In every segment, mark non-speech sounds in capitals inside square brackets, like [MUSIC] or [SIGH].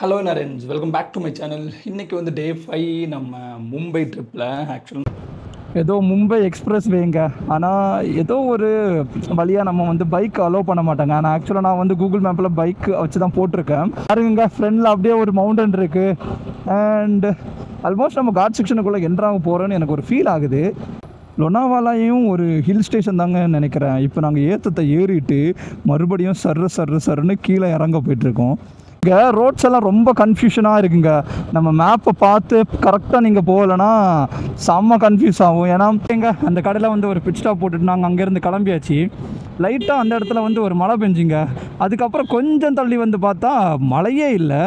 Hello Narens welcome back to my channel இன்றைக்கி வந்து day five நம்ம மும்பை ட்ரிப்பில் ஆக்சுவல் ஏதோ மும்பை எக்ஸ்பிரஸ் வேங்க. ஆனால் ஏதோ ஒரு வழியாக நம்ம வந்து பைக் அலோவ் பண்ண மாட்டாங்க. ஆனால் ஆக்சுவலாக நான் வந்து கூகுள் மேப்பில் பைக் வச்சு தான் போட்டிருக்கேன். பாருங்க ஃப்ரெண்டில் அப்படியே ஒரு மவுண்டன் இருக்குது அண்ட் ஆல்மோஸ்ட் நம்ம காட் செக்ஷனுக்குள்ளே என்ட்ராக போகிறோன்னு எனக்கு ஒரு ஃபீல் ஆகுது. லொனாவாலாயும் ஒரு ஹில் ஸ்டேஷன் தாங்க நினைக்கிறேன். இப்போ நாங்கள் ஏற்றத்தை ஏறிட்டு மறுபடியும் சர்ரு சர்ரு சர்ருன்னு கீழே இறங்க போயிட்டுருக்கோம் இங்கே ரோட்ஸ் எல்லாம் ரொம்ப கன்ஃபியூஷனாக இருக்குங்க. நம்ம மேப்பை பார்த்து கரெக்டாக நீங்கள் போகலைன்னா செம்ம கன்ஃபியூஸ் ஆகும். ஏன்னா எங்கே அந்த கடையில் வந்து ஒரு பிட் ஸ்டாப் போட்டுட்டு நாங்கள் அங்கேருந்து கிளம்பியாச்சு. லைட்டாக அந்த இடத்துல வந்து ஒரு மழை பெஞ்சுங்க. அதுக்கப்புறம் கொஞ்சம் தள்ளி வந்து பார்த்தா மழையே இல்லை.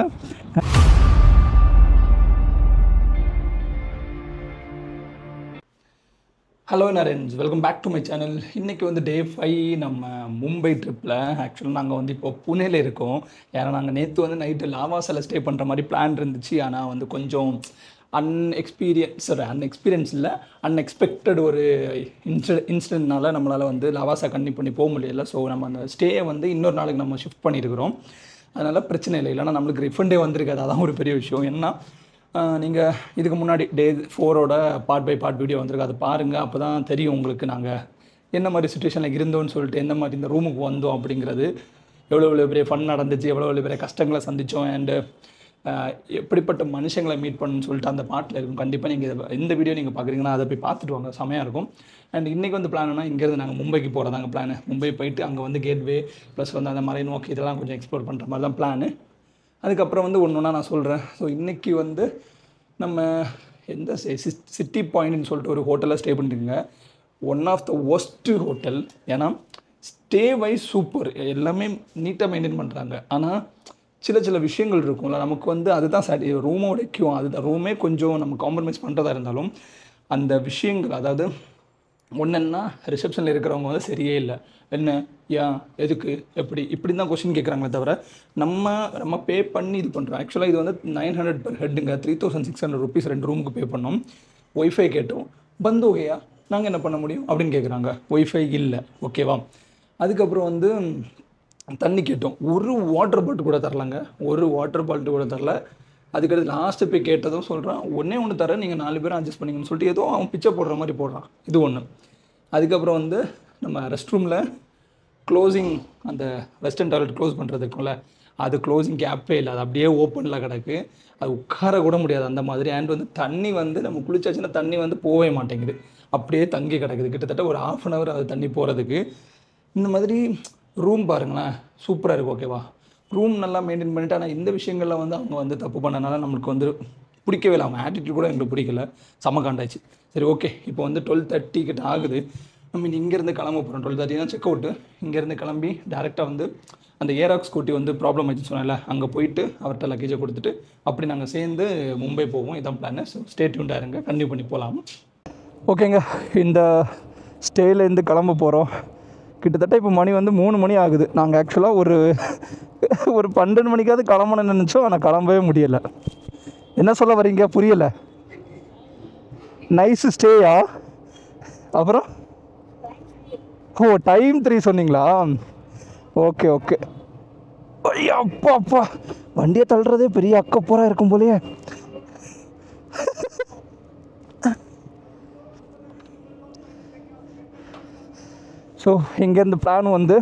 Hello Narens welcome back to my channel இன்றைக்கி வந்து டே ஃபைவ் நம்ம மும்பை ட்ரிப்பில் ஆக்சுவலாக நாங்கள் வந்து இப்போ புனேல இருக்கோம். ஏன்னா நாங்கள் நேற்று வந்து நைட்டு லாவாஸில் ஸ்டே பண்ணுற மாதிரி பிளான் இருந்துச்சு. ஆனால் வந்து கொஞ்சம் அன்எக்ஸ்பீரியன்ஸ் சாரி அன்எக்ஸ்பீரியன்ஸ் இல்லை அன்எக்ஸ்பெக்டட் ஒரு இன்சி இன்சிடென்ட்னால நம்மளால் வந்து லவாசா கண்டினியூ பண்ணி போக முடியல. ஸோ நம்ம அந்த ஸ்டேயை வந்து இன்னொரு நாளைக்கு நம்ம ஷிஃப்ட் பண்ணியிருக்கிறோம் அதனால் பிரச்சனை இல்லை. இல்லைன்னா நம்மளுக்கு ரிஃபண்டே வந்திருக்காது. அதான் ஒரு பெரிய விஷயம். ஏன்னா நீங்கள் இதுக்கு முன்னாடி டே ஃபோரோட பார்ட் பை பார்ட் வீடியோ வந்திருக்கு. அதை பாருங்கள் அப்போ தான் தெரியும் உங்களுக்கு நாங்கள் என்ன மாதிரி சுச்சுவேஷனில் இருந்தோம்னு சொல்லிட்டு எந்த மாதிரி இந்த ரூமுக்கு வந்தோம் அப்படிங்கிறது. எவ்வளோ எவ்வளோ பெரிய ஃபன் நடந்துச்சு எவ்வளோ எவ்வளோ பெரிய கஷ்டங்களை சந்தித்தோம் அண்டு எப்படிப்பட்ட மனுஷங்களை மீட் பண்ணணும்னு சொல்லிட்டு அந்த பாட்டில் இருக்கும். கண்டிப்பாக நீங்கள் இதை இந்த வீடியோ நீங்கள் பார்க்குறீங்கன்னா அதை போய் பார்த்துட்டு வாங்க. செமையாக இருக்கும். அண்ட் இன்றைக்கி வந்து பிளான்னா இங்கேருந்து நாங்கள் மும்பைக்கு போகிறதாங்க பிளான் மும்பை போயிட்டு அங்கே வந்து கேட்வே ப்ளஸ் வந்து அந்த மலை நோக்கி இதெல்லாம் கொஞ்சம் எக்ஸ்ப்ளோர் பண்ணுற மாதிரி தான் பிளானு அதுக்கப்புறம் வந்து ஒன்று ஒன்றா நான் சொல்கிறேன் ஸோ இன்றைக்கி வந்து நம்ம எந்த சிட்டி பாயிண்ட்னு சொல்லிட்டு ஒரு ஹோட்டலில் ஸ்டே பண்ணிருங்க one of the worst hotel ஏன்னா ஸ்டே வைஸ் சூப்பர் எல்லாமே நீட்டாக மெயின்டைன் பண்ணுறாங்க ஆனால் சில சில விஷயங்கள் இருக்கும்ல. நமக்கு வந்து அதுதான் சாட்டி ரூமோட கியூ அதுதான். ரூமே கொஞ்சம் நம்ம காம்ப்ரமைஸ் பண்ணுறதா இருந்தாலும் அந்த விஷயங்கள் அதாவது ஒன்றுன்னா ரிசப்ஷனில் இருக்கிறவங்க வந்து சரியே இல்லை. என்ன? ஏன்? எதுக்கு? எப்படி? இப்படி தான் கொஷின் கேட்குறாங்களே தவிர நம்ம நம்ம பே பண்ணி இது பண்ணுறோம் ஆக்சுவலாக இது வந்து nine hundred per ஹெட்டுங்க three thousand six hundred rupees ரெண்டு ரூமுக்கு பே பண்ணோம். ஒய்ஃபை கேட்டோம். பந்து நாங்கள் என்ன பண்ண முடியும்? அப்படின்னு கேட்குறாங்க ஒய்ஃபை இல்லை. ஓகேவா அதுக்கப்புறம் வந்து தண்ணி கேட்டோம். ஒரு வாட்டர் பாட்டில் கூட தரலாங்க. ஒரு வாட்டர் பாட்டில் கூட தரல. அதுக்கடுத்து லாஸ்ட்டு போய் கேட்டதும் சொல்கிறான் ஒன்றே ஒன்று தரேன் நீங்கள் நாலு பேரும் அட்ஜஸ்ட் பண்ணிங்கன்னு சொல்லிட்டு ஏதோ அவன் பிச்சை போடுற மாதிரி போடுறான். இது ஒன்று அதுக்கப்புறம் வந்து நம்ம ரெஸ்ட் ரூமில் க்ளோசிங் அந்த வெஸ்டர்ன் டாய்லெட் க்ளோஸ் பண்ணுறது இருக்கும்ல அது க்ளோசிங் கேப்பே இல்லை. அது அப்படியே ஓப்பனில் கிடக்கு. அது உட்கார கூட முடியாது அந்த மாதிரி. அண்ட் வந்து தண்ணி வந்து நம்ம குளிச்சாச்சுன்னா தண்ணி வந்து போகவே மாட்டேங்குது. அப்படியே தங்கி கிடக்குது. கிட்டத்தட்ட ஒரு ஆஃப் அன் ஹவர் அது தண்ணி போகிறதுக்கு இந்த மாதிரி ரூம் பாருங்களேன். சூப்பராக இருக்கும் ஓகேவா ரூம் நல்லா மெயின்டைன் பண்ணிட்டு ஆனால் இந்த விஷயங்களில் வந்து அவங்க வந்து தப்பு பண்ணனால நம்மளுக்கு வந்து பிடிக்கவே இல்லை. அவங்க ஆட்டிடியூட் கூட எங்களுக்கு பிடிக்கல. செம்ம காண்டாச்சு. சரி ஓகே இப்போ வந்து டுவெல் தேர்ட்டி கிட்ட ஆகுது. நம்ம இங்கேருந்து கிளம்ப போகிறோம் டுவெல் தேர்ட்டி தான் செக் அவுட்டு இங்கேருந்து கிளம்பி டேரெக்டாக வந்து அந்த ஏராக் ஸ்கூட்டி வந்து ப்ராப்ளம் ஆயிடுச்சு சொன்னேன்ல. அங்கே போயிட்டு அவர்கிட்ட லக்கேஜை கொடுத்துட்டு அப்படி நாங்கள் சேர்ந்து மும்பை போவோம். இதான் பிளான் ஸோ ஸ்டேட்யூண்டாக இருங்க. கண்டினியூ பண்ணி போகலாம் ஓகேங்க இந்த ஸ்டேலேருந்து கிளம்ப போகிறோம் கிட்டத்தட்ட இப்போ மணி வந்து மூணு மணி ஆகுது. நாங்கள் ஆக்சுவலாக ஒரு ஒரு பன்னெண்டு மணிக்காவது கிளம்பணும்னு நினச்சோம் ஆனால் கிளம்பவே முடியலை. என்ன சொல்ல வரீங்க? புரியலை. நைஸ் ஸ்டேயா அப்புறம்? ஓ டைம் த்ரீ சொன்னீங்களா? ஓகே ஓகே ஐயா அப்பா அப்பா. வண்டியை தள்ளுறதே பெரிய அக்கப்போராக இருக்கும் போலயே. ஸோ இங்கேருந்து பிளான் வந்து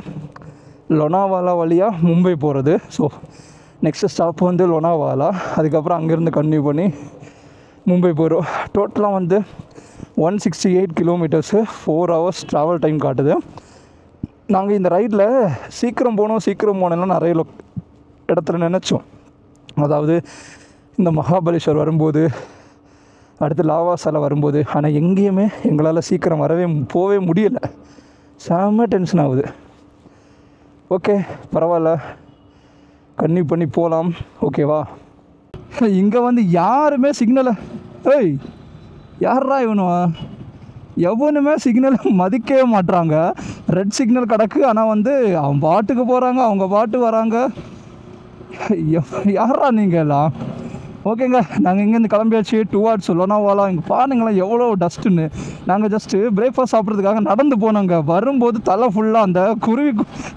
லொனாவாலா வழியாக மும்பை போகிறது ஸோ நெக்ஸ்ட்டு ஸ்டாப் வந்து லொனாவாலா. அதுக்கப்புறம் அங்கேருந்து கன்டினியூ பண்ணி மும்பை போகிறோம் டோட்டலாக வந்து one sixty eight kilometres four hours travel time காட்டுது. நாங்கள் இந்த ரைடில் சீக்கிரம் போனோம் சீக்கிரம் போனோம்லாம் நிறைய லொ இடத்துல நினச்சோம். அதாவது இந்த மகாபலேஸ்வர் வரும்போது அடுத்து லாவாசால வரும்போது ஆனால் எங்கேயுமே எங்களால் சீக்கிரம் வரவே போகவே முடியலை. செம்ம டென்ஷன் ஆகுது. ஓகே பரவாயில்ல. கன்னியூ பண்ணி போகலாம் ஓகேவா? இங்கே வந்து யாருமே சிக்னலை ஏய் யாரா இவனுவா எவனுமே சிக்னலை மதிக்கவே மாட்றாங்க. ரெட் சிக்னல் கிடக்கு ஆனால் வந்து அவன் பாட்டுக்கு போகிறாங்க அவங்க பாட்டு வராங்க. யாரா நீங்கள் எல்லாம்? ஓகேங்க நாங்கள் இங்கேருந்து கிளம்பியாச்சு டூ ஹார்ட்ஸ் லொனாவாலா இங்கே பாருங்களேன் எவ்வளோ டஸ்ட்டுன்னு நாங்கள் ஜஸ்ட்டு பிரேக்ஃபாஸ்ட் சாப்பிட்றதுக்காக நடந்து போனோங்க. வரும்போது தலை ஃபுல்லாக அந்த குருவி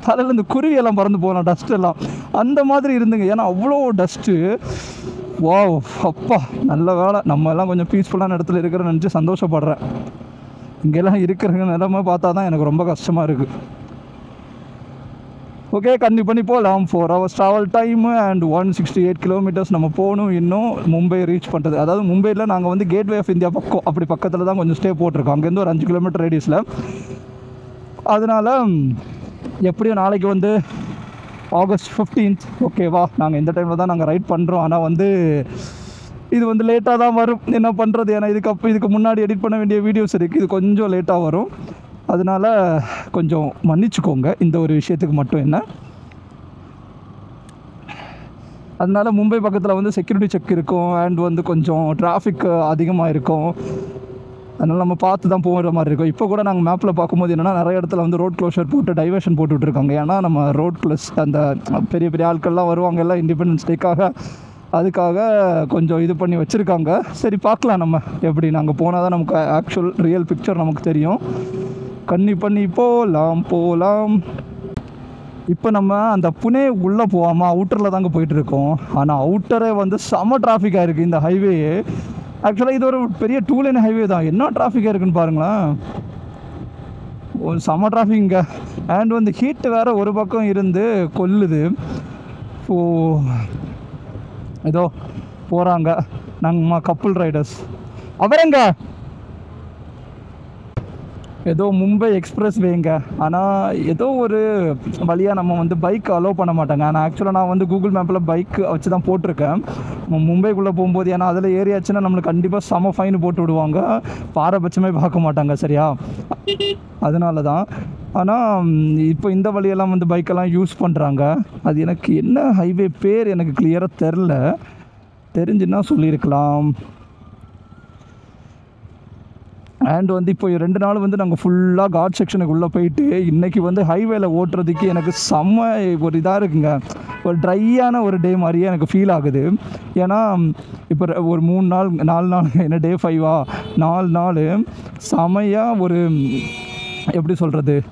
தலையில் இந்த குருவியெல்லாம் பறந்து போனோம் டஸ்ட்டெல்லாம் அந்த மாதிரி இருந்துங்க. ஏன்னா அவ்வளோ டஸ்ட்டு வா அப்பா நல்ல வேலை. நம்ம எல்லாம் கொஞ்சம் பீஸ்ஃபுல்லான இடத்துல இருக்கிற நினச்சி சந்தோஷப்படுறேன். இங்கெல்லாம் இருக்கிற நிலமை பார்த்தா தான் எனக்கு ரொம்ப கஷ்டமாக இருக்குது ஓகே கண்டிப்பாக பண்ணி போகலாம் four hours travel time and one sixty eight kilometres நம்ம போகணும். இன்னும் மும்பை ரீச் பண்ணுறது அதாவது மும்பையில் நாங்கள் வந்து கேட்வே ஆஃப் இந்தியா பக்கம் அப்படி பக்கத்தில் தான் கொஞ்சம் ஸ்டே போட்டிருக்கோம். அங்கேருந்து ஒரு அஞ்சு கிலோமீட்டர் ரேடியஸில் அதனால் எப்படியும் நாளைக்கு வந்து ஆகஸ்ட் ஃபிஃப்டீன்த் ஓகேவா நாங்கள் இந்த டைமில் தான் நாங்கள் ரைட் பண்ணுறோம் ஆனால் வந்து இது வந்து லேட்டாக தான் வரும். என்ன பண்ணுறது ஏன்னா இதுக்கு அப்போ இதுக்கு முன்னாடி எடிட் பண்ண வேண்டிய வீடியோஸ் இருக்குது இது கொஞ்சம் லேட்டாக வரும். அதனால் கொஞ்சம் மன்னிச்சுக்கோங்க. இந்த ஒரு விஷயத்துக்கு மட்டும் என்ன? அதனால் மும்பை பக்கத்தில் வந்து செக்யூரிட்டி செக் இருக்கும். அண்ட் வந்து கொஞ்சம் டிராஃபிக் அதிகமாக இருக்கும். அதனால் நம்ம பார்த்து தான் போகிற மாதிரி இருக்கும். இப்போ கூட நாங்கள் மேப்பில் பார்க்கும்போது என்னென்னா நிறைய இடத்துல வந்து ரோட் க்ளோஷர் போட்டு டைவர்ஷன் போட்டுட்ருக்காங்க ஏன்னா நம்ம ரோட் க்ளோஸ் அந்த பெரிய பெரிய ஆட்கள்லாம் வருவாங்க. எல்லாம் இண்டிபெண்டன்ஸ் டேக்காக அதுக்காக கொஞ்சம் இது பண்ணி வச்சுருக்காங்க. சரி பார்க்கலாம் நம்ம எப்படி நாங்கள் போனால் தான் நமக்கு ஆக்சுவல் ரியல் பிக்சர் நமக்கு தெரியும். கன்னி பண்ணி போகலாம் போகலாம் இப்போ நம்ம அந்த புனே உள்ளே போகாமல் அவுட்டரில் தாங்க போயிட்டுருக்கோம். ஆனால் அவுட்டரே வந்து செம டிராஃபிக்காக இருக்குது இந்த ஹைவே ஆக்சுவலாக இது ஒரு பெரிய டூ லைன் ஹைவே தான். என்ன டிராஃபிக்காக இருக்குன்னு பாருங்களேன். ஒரு செம டிராஃபிக்ங்க அண்ட் வந்து ஹீட்டு வேறு ஒரு பக்கம் இருந்து கொல்லுது ஓ ஏதோ போகிறாங்க நாங்கள் கப்புள் ரைடர்ஸ் அவரங்க! ஏதோ மும்பை எக்ஸ்பிரஸ் வேங்க. ஆனால் ஏதோ ஒரு வழியாக நம்ம வந்து பைக் அலோவ் பண்ண மாட்டாங்க. ஆனால் ஆக்சுவலாக நான் வந்து கூகுள் மேப்பில் பைக் வச்சு தான் போட்டிருக்கேன் மும்பைக்குள்ளே போகும்போது ஏன்னா அதில் ஏறியாச்சுன்னா நம்மளுக்கு கண்டிப்பாக செம ஃபைன் போட்டு விடுவாங்க. பாரபட்சமே பார்க்க மாட்டாங்க சரியா? அதனால தான் ஆனால் இப்போ இந்த வழியெல்லாம் வந்து பைக்கெல்லாம் யூஸ் பண்ணுறாங்க அது எனக்கு என்ன ஹைவே பேர் எனக்கு கிளியராக தெரில தெரிஞ்சுன்னா சொல்லியிருக்கலாம். அண்ட் வந்து இப்போ ரெண்டு நாள் வந்து நாங்கள் ஃபுல்லாக காட் செக்ஷனுக்குள்ளே போயிட்டு இன்றைக்கி வந்து ஹைவேல ஓட்டுறதுக்கு எனக்கு செம்ம ஒரு இதாக இருக்குங்க. ஒரு ட்ரையான ஒரு டே மாதிரியே எனக்கு ஃபீல் ஆகுது. ஏன்னா இப்போ ரெ- ஒரு மூணு நாள் நாலு நாள் என்ன டே ஃபைவா நாலு நாள் செமையாக ஒரு எப்படி சொல்கிறது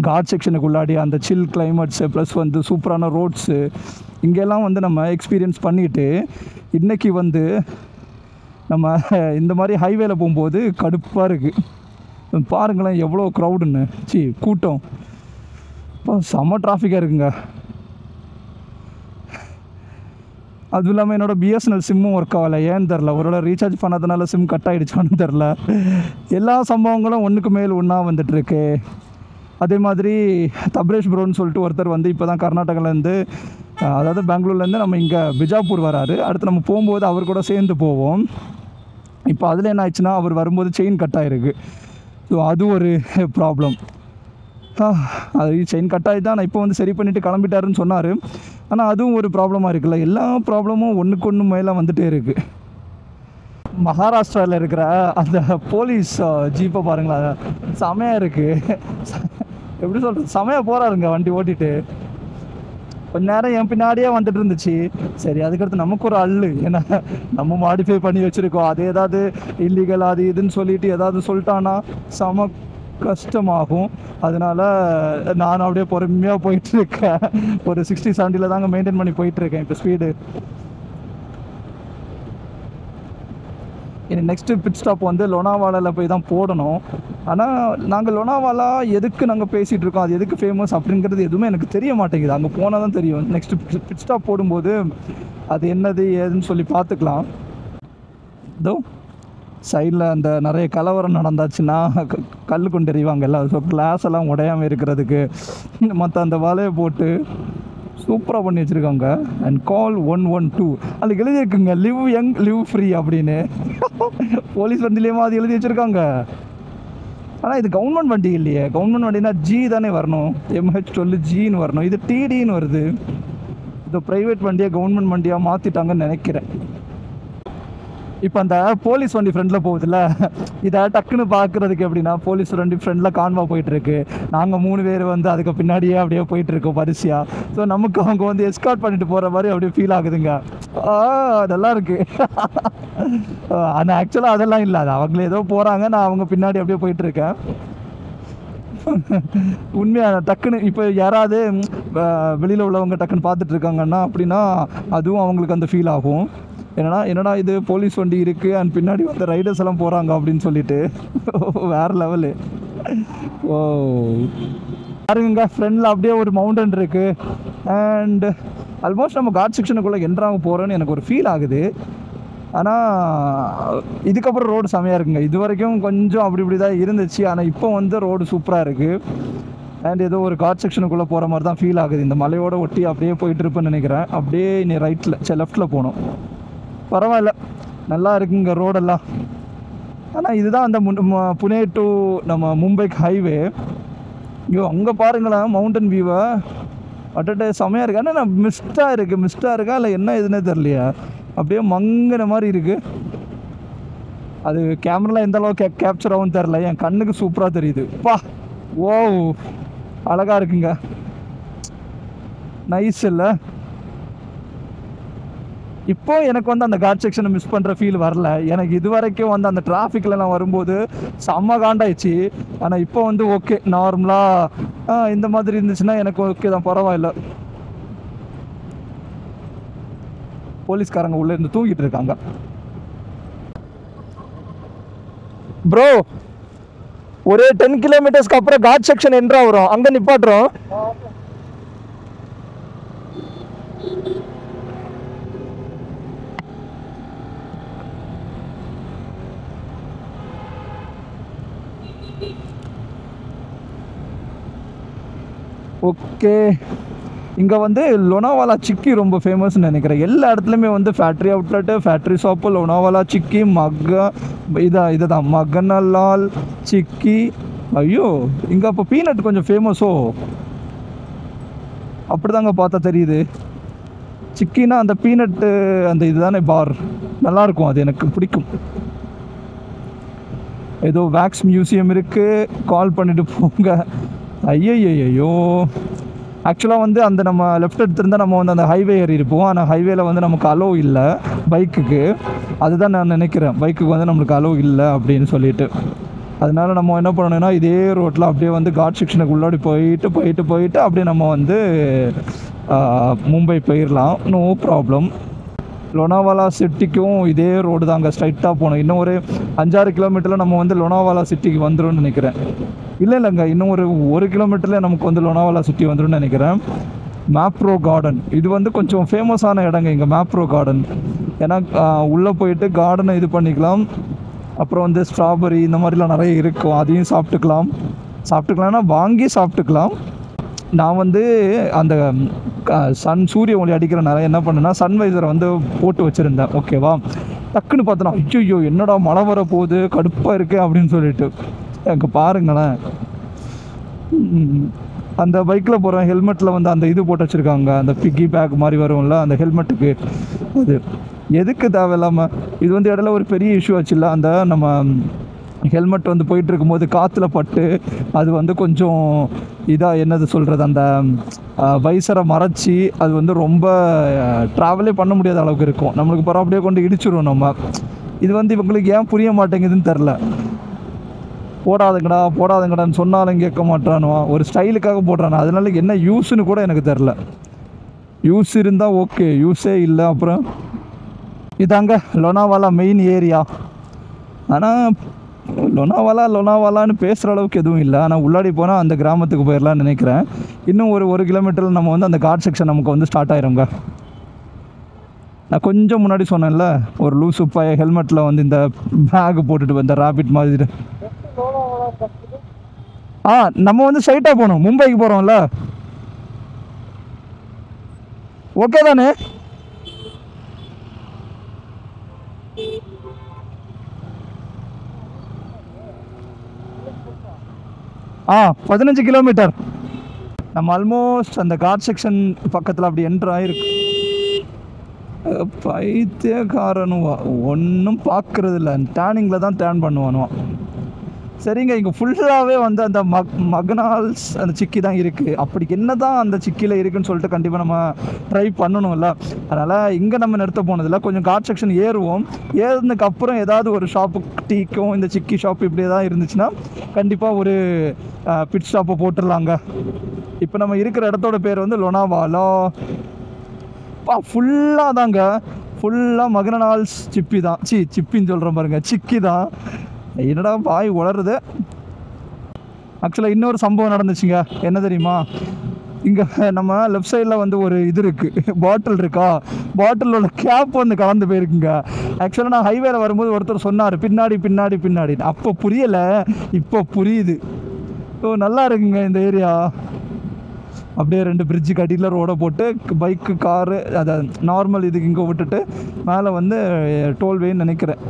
காட் செக்ஷனுக்குள்ளாடி அந்த சில் கிளைமேட்ஸு ப்ளஸ் வந்து சூப்பரான ரோட்ஸு இங்கெல்லாம் வந்து நம்ம எக்ஸ்பீரியன்ஸ் பண்ணிவிட்டு இன்றைக்கி வந்து நம்ம இந்த மாதிரி ஹைவேல போகும்போது கடுப்பாக இருக்குது பாருங்களேன் எவ்வளோ க்ரௌடுன்னு சி கூட்டம். இப்போ செம்ம டிராஃபிக்காக இருக்குங்க. அதுவும் இல்லாமல் என்னோட பிஎஸ்என்எல் சிம்மும் ஒர்க் ஆகலை. ஏன்னு தெரில ஒருவேளை ரீசார்ஜ் பண்ணதுனால சிம் கட் ஆகிடுச்சான்னு தெரில எல்லா சம்பவங்களும் ஒன்றுக்கு மேல் ஒன்றா வந்துட்டுருக்கு. அதே மாதிரி தப்ரேஷ் ப்ரோன்னு சொல்லிட்டு ஒருத்தர் வந்து இப்போ தான் கர்நாடகாவிலேருந்து அதாவது பெங்களூர்லேருந்து நம்ம இங்கே பிஜாப்பூர் வராரு. அடுத்து நம்ம போகும்போது அவர் கூட சேர்ந்து போவோம். இப்போ அதில் என்ன ஆயிடுச்சுன்னா அவர் வரும்போது செயின் கட் ஆகிருக்கு ஸோ அது ஒரு ப்ராப்ளம் அது செயின் கட் ஆகி தான் நான் இப்போ வந்து சரி பண்ணிவிட்டு கிளம்பிட்டாருன்னு சொன்னார். ஆனால் அதுவும் ஒரு ப்ராப்ளமாக இருக்குல்ல. எல்லா ப்ராப்ளமும் ஒன்றுக்கு ஒன்று மேலே வந்துகிட்டே இருக்குது மகாராஷ்டிராவில் இருக்கிற அந்த போலீஸ் ஜீப்பை பாருங்களேன். செமையாக இருக்குது எப்படி சொல்கிறது செமையாக போகிறாருங்க வண்டி ஓட்டிகிட்டு கொஞ்ச நேரம் என் பின்னாடியே வந்துட்டு இருந்துச்சு. சரி அதுக்கடுத்து நமக்கு ஒரு அள்ளு. ஏன்னா நம்ம மாடிஃபை பண்ணி வச்சுருக்கோம். அது ஏதாவது இல்லீகல் அது இதுன்னு சொல்லிட்டு ஏதாவது சொல்லிட்டானா செம கஷ்டமாகும். அதனால நான் அப்படியே பொறுமையாக போயிட்டு இருக்கேன். ஒரு சிக்ஸ்டி செவன்ட்டியில் தாங்க மெயின்டைன் பண்ணி போயிட்டு இருக்கேன். இப்போ ஸ்பீடு இனி நெக்ஸ்ட்டு பிட் ஸ்டாப் வந்து லொனாவாலாவில் போய் தான் போடணும். ஆனால் நாங்கள் லொனாவாலா எதுக்கு நாங்கள் பேசிகிட்டு இருக்கோம்? அது எதுக்கு ஃபேமஸ் அப்படிங்கிறது எதுவுமே எனக்கு தெரிய மாட்டேங்குது. அங்கே போனால் தான் தெரியும். நெக்ஸ்ட்டு பிட் ஸ்டாப் போடும்போது அது என்னது ஏதுன்னு சொல்லி பார்த்துக்கலாம். இதோ சைடில் அந்த நிறைய கலவரம் நடந்தாச்சுன்னா க- கல் கொண்டு எறிவாங்கல்ல. ஸோ கிளாஸ் எல்லாம் உடையாமல் இருக்கிறதுக்கு மற்ற அந்த வலையை போட்டு சூப்பராக பண்ணி வச்சுருக்காங்க. And call one one two அதுக்கு எழுதியிருக்குங்க லிவ் யங் லிவ் ஃப்ரீ அப்படின்னு. [LAUGHS] போலீஸ் வண்டிலேயுமா அது எழுதி வச்சுருக்காங்க. ஆனால் இது கவர்மெண்ட் வண்டி இல்லையே. கவர்மெண்ட் வண்டினா ஜி தானே வரணும். எம்ஹெச் டுவெல் ஜின்னு வரணும். இது டிடின்னு வருது. இது ப்ரைவேட் வண்டியை கவர்மெண்ட் வண்டியாக மாற்றிட்டாங்கன்னு நினைக்கிறேன். இப்போ அந்த போலீஸ் வண்டி ஃப்ரெண்டில் போகுதுல்ல இதை டக்குன்னு பார்க்குறதுக்கு எப்படின்னா போலீஸ் வண்டி ஃப்ரெண்டில் கான்வா போயிட்டு இருக்கு நாங்கள் மூணு பேர் வந்து அதுக்கு பின்னாடியே அப்படியே போயிட்டு இருக்கோம் வரிசையாக ஸோ நமக்கு அவங்க வந்து எஸ்கார்ட் பண்ணிட்டு போகிற மாதிரி அப்படியே ஃபீல் ஆகுதுங்க. ஆ நல்லா இருக்கு. ஆனால் ஆக்சுவலாக அதெல்லாம் இல்லை. அது அவங்களே ஏதோ போகிறாங்க நான் அவங்க பின்னாடி அப்படியே போயிட்டு இருக்கேன் உண்மையாக டக்குன்னு இப்போ யாராவது வெளியில் உள்ளவங்க டக்குன்னு பார்த்துட்டு இருக்காங்கன்னா அப்படின்னா அதுவும் அவங்களுக்கு அந்த ஃபீல் ஆகும். என்னடா என்னடா இது போலீஸ் வண்டி இருக்குது அண்ட் பின்னாடி வந்து ரைடர்ஸ் எல்லாம் போகிறாங்க அப்படின்னு சொல்லிட்டு. வேறு லெவலு ஓ பாருங்க ஃப்ரெண்டில் அப்படியே ஒரு மவுண்டன் இருக்குது அண்ட் ஆல்மோஸ்ட் நம்ம காட் செக்ஷனுக்குள்ளே என்ட்ராக போகிறோன்னு எனக்கு ஒரு ஃபீல் ஆகுது. ஆனால் இதுக்கப்புறம் ரோடு செமையாக இருக்குங்க. இது வரைக்கும் கொஞ்சம் அப்படி இப்படி தான் இருந்துச்சு. ஆனால் இப்போ வந்து ரோடு சூப்பராக இருக்குது அண்ட் ஏதோ ஒரு காட் செக்ஷனுக்குள்ளே போகிற மாதிரி தான் ஃபீல் ஆகுது. இந்த மலையோட ஒட்டி அப்படியே போயிட்டு இருப்பேன்னு நினைக்கிறேன். அப்படியே நீ ரைட்டில் சே லெஃப்ட்டில் போகணும். பரவாயில்ல. நல்லா இருக்குங்க ரோடெல்லாம் ஆனால் இதுதான் அந்த முன் புனே டு நம்ம மும்பைக்கு ஹைவே ஐயோ அங்கே பாருங்களேன் மவுண்டன் வியூவை அட்டே செமையாக இருக்குது ஆனால் நான் மிஸ்டாக இருக்குது மிஸ்டாக இருக்கா? இல்லை என்ன இதுன்னே தெரியலையா. அப்படியே மங்கின மாதிரி இருக்குது அது கேமராவில் எந்த அளவுக்கு கேப்சர் ஆகும் தெரில என் கண்ணுக்கு சூப்பராக தெரியுது. பா! ஓ அழகாக இருக்குங்க. நைஸ் இல்லை? இப்போ எனக்கு வந்து அந்த காட் செக்ஷனை மிஸ் பண்ணுற ஃபீல் வரல. எனக்கு இது வரைக்கும் வந்து அந்த டிராஃபிக்கில் நான் வரும்போது செம்ம காண்டாயிடுச்சு. ஆனால் இப்போ வந்து ஓகே நார்மலாக இந்த மாதிரி இருந்துச்சுன்னா எனக்கு ஓகே தான் பரவாயில்ல. போலீஸ்காரங்க உள்ளே இருந்து தூங்கிட்டு இருக்காங்க. ப்ரோ ஒரு டென் கிலோமீட்டர்ஸ்க்கு அப்புறம் காட் செக்ஷன் என்றா வரும். அங்கே நிப்பாட்டுறோம். ஓகே. இங்கே வந்து லொனாவாலா சிக்கி ரொம்ப ஃபேமஸ்னு நினைக்கிறேன். எல்லா இடத்துலையுமே வந்து factory outlet factory shop Lonavala chikki மக்க இதா இதுதான். மகனலால் சிக்கி. ஐயோ இங்கே அப்போ பீனட் கொஞ்சம் ஃபேமஸோ அப்படிதாங்க பார்த்தா தெரியுது. சிக்கினா அந்த பீனட்டு அந்த இதுதானே பார் நல்லாயிருக்கும் அது எனக்கு பிடிக்கும். ஏதோ வேக்ஸ் மியூசியம் இருக்குது கால் பண்ணிவிட்டு போங்க. ஐயையோ ஆக்சுவலாக வந்து அந்த நம்ம லெஃப்ட் எடுத்திருந்தா நம்ம வந்து அந்த ஹைவே ஏறி இருப்போம் ஆனால் ஹைவேல வந்து நமக்கு அலோ இல்லை பைக்குக்கு அதுதான் நான் நினைக்கிறேன். பைக்குக்கு வந்து நம்மளுக்கு அலோ இல்லை அப்படின்னு சொல்லிட்டு. அதனால நம்ம என்ன பண்ணணும்னா இதே ரோட்டில் அப்படியே வந்து காட் செக்ஷனுக்கு உள்ளாடி போயிட்டு போயிட்டு போயிட்டு அப்படியே நம்ம வந்து மும்பை போயிடலாம் நோ ப்ராப்ளம் லொனாவாலா சிட்டிக்கும் இதே ரோடு தாங்க. ஸ்ட்ரைட்டாக போகணும். இன்னும் ஒரு அஞ்சாறு கிலோமீட்டரில் நம்ம வந்து லொனாவாலா சிட்டிக்கு வந்துரும்னு நினைக்கிறேன். இல்லை இல்லைங்க இன்னும் ஒரு ஒரு கிலோமீட்டரில் நமக்கு வந்து லோனாவாலா சுற்றி வந்துரும்னு நினைக்கிறேன். மேப்ரோ கார்டன் இது வந்து கொஞ்சம் ஃபேமஸான இடங்க இங்கே மேப்ரோ கார்டன் ஏன்னா உள்ளே போயிட்டு கார்டனை இது பண்ணிக்கலாம். அப்புறம் வந்து ஸ்ட்ராபெரி இந்த மாதிரிலாம் நிறைய இருக்கும். அதையும் சாப்பிட்டுக்கலாம். சாப்பிட்டுக்கலாம்னா வாங்கி சாப்பிட்டுக்கலாம். நான் வந்து அந்த சன் சூரிய ஒளி அடிக்கிற நிறைய என்ன பண்ணேன்னா சன்வைசரை வந்து போட்டு வச்சுருந்தேன். ஓகேவா டக்குன்னு பார்த்தோன்னா ஐயோ என்னடா மழை வர போகுது கடுப்பாக இருக்குது அப்படின்னு சொல்லிட்டு. அங்கே பாருங்களேன். அந்த பைக்கில் போகிற ஹெல்மெட்டில் வந்து அந்த இது போட்டு வச்சுருக்காங்க. அந்த பிக்கி பேக் மாதிரி வரும்ல அந்த ஹெல்மெட்டுக்கு அது எதுக்கு தேவையில்லாமல் இது வந்து இடையில ஒரு பெரிய இஷ்யூ ஆச்சுல்ல அந்த நம்ம ஹெல்மெட் வந்து போயிட்டு இருக்கும்போது காற்றுல பட்டு அது வந்து கொஞ்சம் இதாக என்னது சொல்கிறது அந்த வைசரை மறைச்சி அது வந்து ரொம்ப ட்ராவலே பண்ண முடியாத அளவுக்கு இருக்கும். நம்மளுக்கு பரப்படியே கொண்டு இடிச்சிடும் நம்ம. இது வந்து இவங்களுக்கு ஏன் புரிய மாட்டேங்குதுன்னு தெரில போடாதுங்கடா போடாதுங்கடான்னு சொன்னாலும் கேட்க மாட்டானுவான் ஒரு ஸ்டைலுக்காக போடுறான். அதனால என்ன யூஸ்னு கூட எனக்கு தெரில. யூஸ் இருந்தால் ஓகே யூஸே இல்லை அப்புறம் இதாங்க லொனாவாலா மெயின் ஏரியா ஆனால் லொனாவாலா லொனாவாலான்னு பேசுகிற அளவுக்கு எதுவும் இல்லை. ஆனால் உள்ளாடி போனால் அந்த கிராமத்துக்கு போயிடலாம்னு நினைக்கிறேன். இன்னும் ஒரு ஒரு கிலோமீட்டரில் நம்ம வந்து அந்த காட் செக்ஷன் நமக்கு வந்து ஸ்டார்ட் ஆயிருங்க. நான் கொஞ்சம் முன்னாடி சொன்னேன்ல ஒரு லூசு பைய ஹெல்மெட்டில் வந்து இந்த பேக் போட்டுட்டு வந்த ராபிட் மாதிரி. ஆ நம்ம வந்து ஸ்ட்ரைட்டாக போகணும். மும்பைக்கு போகிறோம்ல ஓகே தானே? ஆ பதினஞ்சு கிலோமீட்டர் நம்ம ஆல்மோஸ்ட் அந்த கார் செக்ஷன் பக்கத்தில் அப்படி என்ட்ரு ஆயிருக்கு. பைத்தியக்காரனுவா. ஒன்றும் பார்க்குறதில்ல டேனிங்கில் தான் டேன் பண்ணுவானுவான் சரிங்க இங்கே ஃபுல்லாகவே வந்து அந்த மக் மகனால்ஸ் அந்த சிக்கி தான் இருக்குது அப்படி என்ன தான் அந்த சிக்கியில் இருக்குன்னு சொல்லிட்டு கண்டிப்பாக நம்ம ட்ரை பண்ணணும்ல. அதனால் இங்கே நம்ம நிறுத்த போனதில்ல. கொஞ்சம் காட் செக்ஷன் ஏறுவோம். ஏறினதுக்கு அப்புறம் ஏதாவது ஒரு ஷாப்பு டீக்கும் இந்த சிக்கி ஷாப் இப்படி ஏதாவது இருந்துச்சுன்னா கண்டிப்பாக ஒரு பிட் ஷாப்பை போட்டுடலாங்க. இப்போ நம்ம இருக்கிற இடத்தோட பேர் வந்து லொனாவாலோ. பா ஃபுல்லாக தாங்க. ஃபுல்லாக மகனால்ஸ் சிப்பி தான் சி சிப்பின்னு சொல்கிறேன் பாருங்கள் சிக்கி தான் என்னடா பாய் உளருது ஆக்சுவலாக இன்னொரு சம்பவம் நடந்துச்சுங்க. என்ன தெரியுமா? இங்கே நம்ம லெஃப்ட் சைடில் வந்து ஒரு இது இருக்குது பாட்டில் இருக்கா? பாட்டிலோட கேப் வந்து கலந்து போயிருக்குங்க. ஆக்சுவலாக நான் ஹைவேல வரும்போது ஒருத்தர் சொன்னார் பின்னாடி பின்னாடி பின்னாடி அப்போ புரியலை. இப்போ புரியுது. ஓ நல்லா இருக்குங்க இந்த ஏரியா அப்படியே ரெண்டு பிரிட்ஜு கட்டியில் ரோடை போட்டு பைக்கு காரு அதை நார்மல் இதுக்கு இங்கே விட்டுட்டு மேலே வந்து டோல்வேன்னு நினைக்கிறேன்.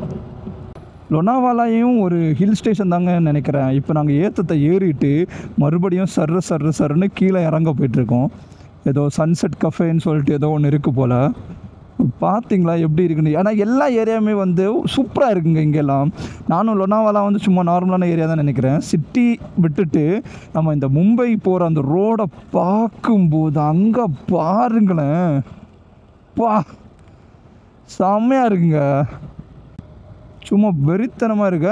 லொனாவாலாயும் ஒரு ஹில் ஸ்டேஷன் தாங்க நினைக்கிறேன். இப்போ நாங்கள் ஏற்றத்தை ஏறிட்டு மறுபடியும் சர்ற சர்ற சர்னு கீழே இறங்க போயிட்டுருக்கோம். ஏதோ சன்செட் கஃபேன்னு சொல்லிட்டு ஏதோ ஒன்று இருக்குது போல். பார்த்தீங்களா எப்படி இருக்குன்னு? ஆனால் எல்லா ஏரியாவுமே வந்து சூப்பராக இருக்குங்க இங்கெல்லாம். நானும் லொனாவாலா வந்து சும்மா நார்மலான ஏரியா தான் நினைக்கிறேன். சிட்டி விட்டுட்டு நம்ம இந்த மும்பை போகிற அந்த ரோடை பார்க்கும்போது அங்கே பாருங்களேன். பா! செம்மையாக இருக்குங்க. சும்மா வெறித்தனமாக இருக்க?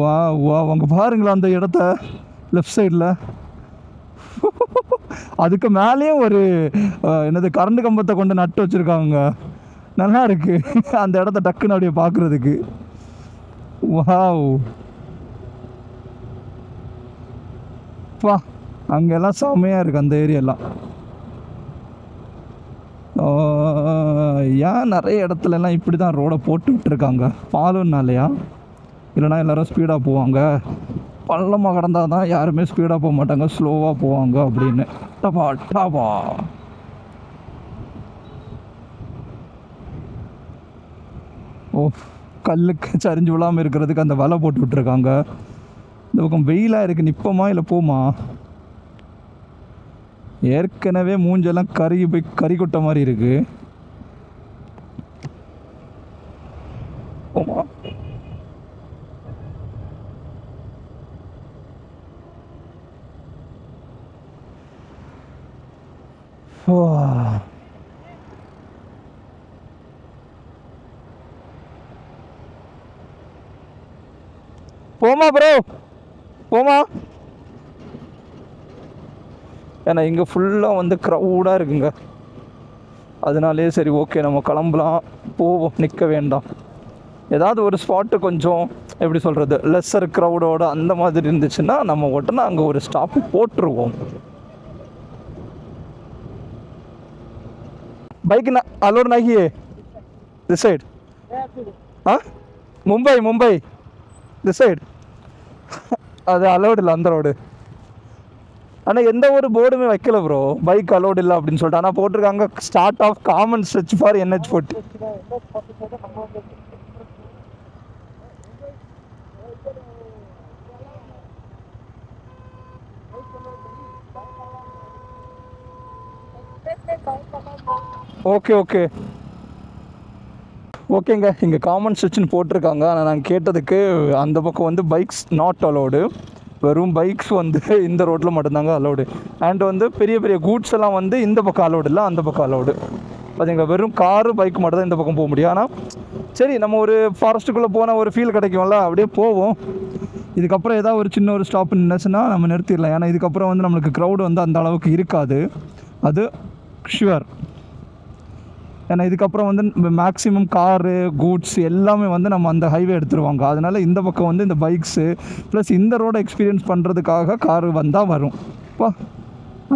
வா வா அங்கே பாருங்களா அந்த இடத்த. லெஃப்ட் சைடில் அதுக்கு மேலேயும் ஒரு என்னது கரண்ட் கம்பத்தை கொண்டு நட்டு வச்சுருக்காங்க. நல்லா இருக்கு. அந்த இடத்த டக்குன்னு அப்படியே பார்க்குறதுக்கு வாவ். பா அங்கெல்லாம் செம்மையாக இருக்குது அந்த ஏரியாலாம். ஓ ஏன் நிறைய இடத்துலலாம் இப்படி தான் ரோடை போட்டு விட்டுருக்காங்க? பாலம்னாலையா இல்லைனா எல்லாரும் ஸ்பீடாக போவாங்க. பள்ளமாக கடந்தால் தான் யாருமே ஸ்பீடாக போக மாட்டாங்க ஸ்லோவாக போவாங்க அப்படின்னு. டபா டபா. ஓ கல்லுக்கு சரிஞ்சு விழாமல் இருக்கிறதுக்கு அந்த வலை போட்டு விட்ருக்காங்க இந்த பக்கம் வெயிலாக இருக்குது நிற்போமா இல்லை போமா? ஏற்கனவே மூஞ்செல்லாம் கருகி போய் கறி கொட்ட மாதிரி இருக்குது போமா போமா ப்ரோ போமா ஏன்னா இங்கே ஃபுல்லாக வந்து க்ரௌடாக இருக்குங்க. அதனாலே சரி ஓகே நம்ம கிளம்பலாம். போவோம். நிற்க வேண்டாம். ஏதாவது ஒரு ஸ்பாட்டு கொஞ்சம் எப்படி சொல்கிறது லெஸ்ஸர் க்ரௌடோட அந்த மாதிரி இருந்துச்சுன்னா நம்ம உடனே அங்கே ஒரு ஸ்டாப்பு போட்டுருவோம். बाइक ना अलाउड नाही आहे दिस साइड हां मुंबई मुंबई திஸ் சைடு அது அலௌடு இல்லை அந்த ரோடு ஆனால் எந்த ஒரு போர்டுமே வைக்கல ப்ரோ பைக் அலௌடு இல்லை அப்படின்னு சொல்லிட்டு ஆனால் போட்டிருக்காங்க start of common stretch for NH forty okay okay ஓகேங்க இங்கே காமன் சுவிட்ச்னு போட்டிருக்காங்க. ஆனால் நாங்கள் கேட்டதுக்கு அந்த பக்கம் வந்து பைக்ஸ் நாட் அலோடு வெறும் பைக்ஸ் வந்து இந்த ரோட்டில் மட்டும்தாங்க அலோடு அண்ட் வந்து பெரிய பெரிய கூட்ஸ் எல்லாம் வந்து இந்த பக்கம் அலோடு இல்லை அந்த பக்கம் அலோடு பார்த்தீங்களா வெறும் காரு பைக் மட்டும் தான் இந்த பக்கம் போக முடியும். ஆனால் சரி நம்ம ஒரு ஃபாரஸ்ட்டுக்குள்ளே போனால் ஒரு ஃபீல் கிடைக்கும்ல அப்படியே போவோம். இதுக்கப்புறம் ஏதாவது ஒரு சின்ன ஒரு ஸ்டாப் நினச்சுன்னா நம்ம நிறுத்திடலாம். ஏன்னா இதுக்கப்புறம் வந்து நம்மளுக்கு க்ரௌடு வந்து அந்த அளவுக்கு இருக்காது. அது ஷுவர் ஏன்னா இதுக்கப்புறம் வந்து மேக்ஸிமம் காரு கூட்ஸ் எல்லாமே வந்து நம்ம அந்த ஹைவே எடுத்துருவாங்க. அதனால் இந்த பக்கம் வந்து இந்த பைக்ஸு ப்ளஸ் இந்த ரோடை எக்ஸ்பீரியன்ஸ் பண்ணுறதுக்காக காரு வந்தால் வரும். பா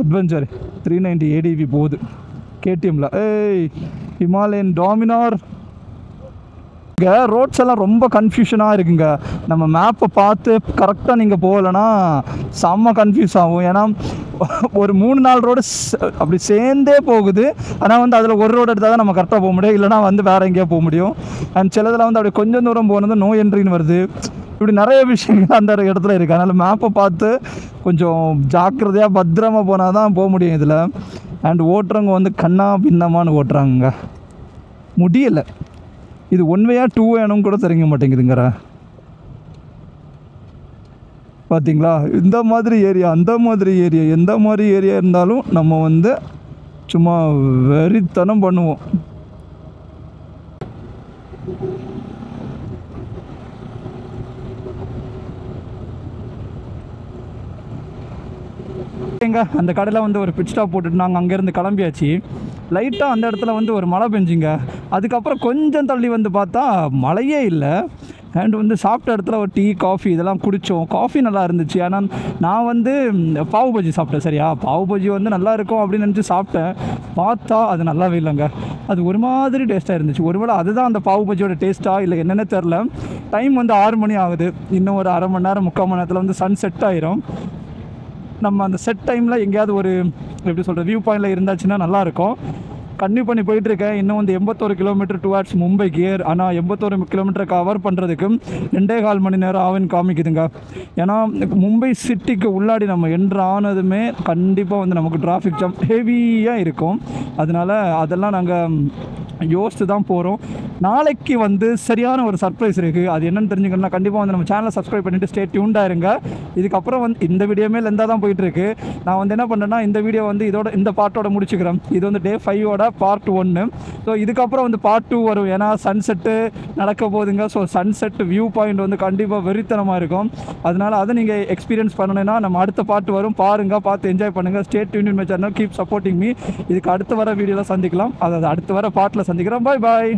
அட்வென்ச்சர் த்ரீ நைன்ட்டி ஏடிவி போகுது. கேடிஎம்ல ஏய் ஹிமாலயன் டாமினார் இங்கே ரோட்ஸ் எல்லாம் ரொம்ப கன்ஃபியூஷனாக இருக்குங்க. நம்ம மேப்பை பார்த்து கரெக்டாக நீங்கள் போகலைன்னா செம்ம கன்ஃபியூஸ் ஆகும். ஏன்னா ஒரு மூணு நாலு ரோடு அப்படி சேர்ந்தே போகுது. ஆனால் வந்து அதில் ஒரு ரோடு எடுத்தால் தான் நம்ம கரெக்டாக போக முடியும். இல்லைனா வந்து வேறு எங்கேயோ போக முடியும். அண்ட் சிலதில் வந்து அப்படி கொஞ்சம் தூரம் போனது நோ என்ட்ரின்னு வருது. இப்படி நிறைய விஷயங்கள் அந்த இடத்துல இருக்குது அதனால் மேப்பை பார்த்து கொஞ்சம் ஜாக்கிரதையாக பத்திரமாக போனால் தான் போக முடியும் இதில். அண்ட் ஓட்டுறவங்க வந்து கண்ணா பின்னமான்னு ஓட்டுறாங்க முடியலை. இது ஒன் வேயா டூ வேணும் கூட தெரிய மாட்டேங்குதுங்கிற. பார்த்திங்களா இந்த மாதிரி ஏரியா அந்த மாதிரி ஏரியா எந்த மாதிரி ஏரியா இருந்தாலும் நம்ம வந்து சும்மா வெறித்தனம் பண்ணுவோம். எங்க? அந்த கடையில் வந்து ஒரு பிட் ஸ்டாப் போட்டுட்டு நாங்கள் அங்கேருந்து கிளம்பியாச்சு. லைட்டாக அந்த இடத்துல வந்து ஒரு மழை பெஞ்சுங்க. அதுக்கப்புறம் கொஞ்சம் தள்ளி வந்து பார்த்தா மழையே இல்லை. அண்ட் வந்து சாப்பிட்ட இடத்துல ஒரு டீ காஃபி இதெல்லாம் குடித்தோம் காஃபி நல்லா இருந்துச்சு. ஆனால் நான் வந்து பாவு பஜ்ஜி சாப்பிட்டேன். சரியா? பாவு பஜ்ஜி வந்து நல்லா இருக்கும் அப்படின்னு நினச்சி சாப்பிட்டேன். பார்த்தா அது நல்லாவே இல்லைங்க. அது ஒரு மாதிரி டேஸ்ட்டாக இருந்துச்சு. ஒருவேளை அதுதான் அந்த பாவு பஜ்ஜியோட டேஸ்ட்டாக இல்லை என்னென்ன தெரில டைம் வந்து ஆறு மணி ஆகுது. இன்னும் ஒரு அரை மணி நேரம் முக்கால் மணி நேரத்தில் வந்து சன் செட் ஆயிரும். நம்ம அந்த செட் டைமில் எங்கேயாவது ஒரு எப்படி சொல்கிறது வியூ பாயிண்டில் இருந்தாச்சுன்னா நல்லாயிருக்கும். கன்னியூ பண்ணி போயிட்டுருக்கேன். இன்னும் வந்து எண்பத்தோரு கிலோமீட்டர் டுவார்ட்ஸ் மும்பை கியர் ஆனால் எண்பத்தோரு கிலோமீட்டர் கவர் பண்ணுறதுக்கு ரெண்டே கால் மணி நேரம் ஆகுன்னு காமிக்குதுங்க. ஏன்னா மும்பை சிட்டிக்கு உள்ளாடி நம்ம என்ட்ரு ஆனதுமே கண்டிப்பாக வந்து நமக்கு டிராஃபிக் ஜாம் ஹெவியாக இருக்கும். அதனால அதெல்லாம் நாங்கள் யோசித்து தான் போகிறோம் நாளைக்கு வந்து சரியான ஒரு சர்ப்ரைஸ் இருக்குது அது என்னன்னு தெரிஞ்சுக்கணும்னா கண்டிப்பாக வந்து நம்ம சேனலை சப்ஸ்கிரைப் பண்ணிவிட்டு ஸ்டே டியூண்டாக இருங்க. இதுக்கப்புறம் வந்து இந்த வீடியோமே லெந்தாக தான் போயிட்டுருக்கு நான் வந்து என்ன பண்ணேன்னா இந்த வீடியோ வந்து இதோட இந்த பார்ட்டோட முடிச்சுக்கிறேன். இது வந்து டே ஃபைவோட பார்ட் ஒன்று ஸோ இதுக்கப்புறம் வந்து பார்ட் டூ வரும். ஏன்னா சன்செட்டு நடக்க போகுதுங்க. ஸோ சன்செட் வியூ பாயிண்ட் வந்து கண்டிப்பாக வெறித்தனமாக இருக்கும். அதனால் அதை நீங்கள் எக்ஸ்பீரியன்ஸ் பண்ணணும்னா நம்ம அடுத்த பாட்டு வரும். பாருங்கள் பார்த்து என்ஜாய் பண்ணுங்கள் state union my channel keep supporting me இதுக்கு அடுத்து வர வீடியோவில் சந்திக்கலாம். அதாவது அடுத்து வர பாட்டில் சந்திக்கிறோம் பாய் பாய்